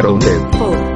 Grounded.